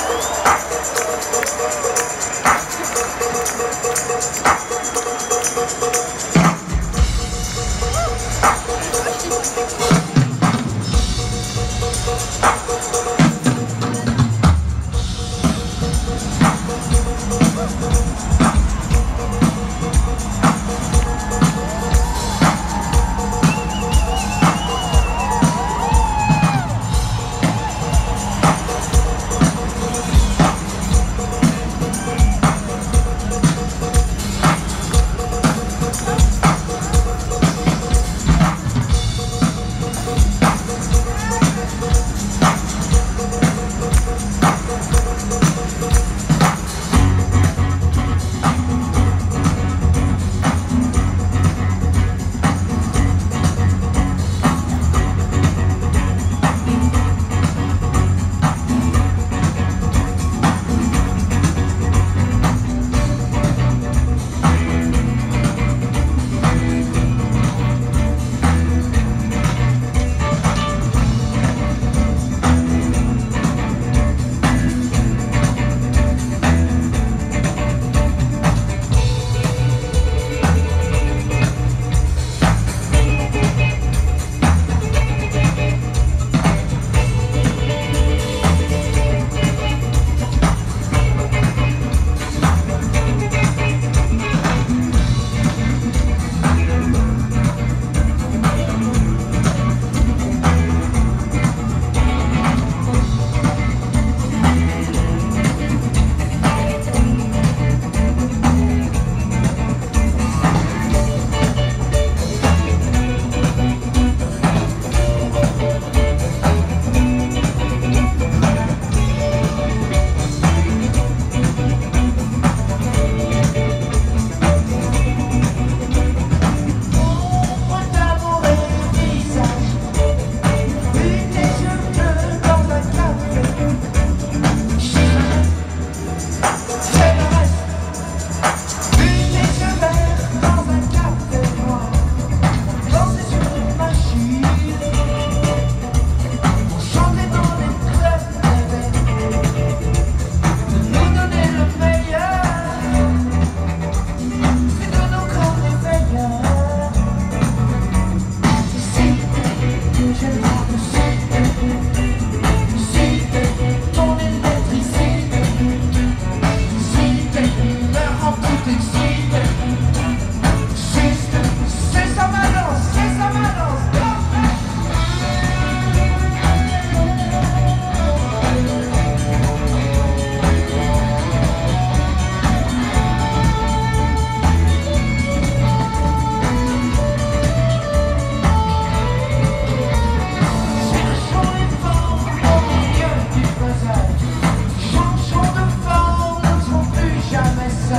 Thank change and all the same. so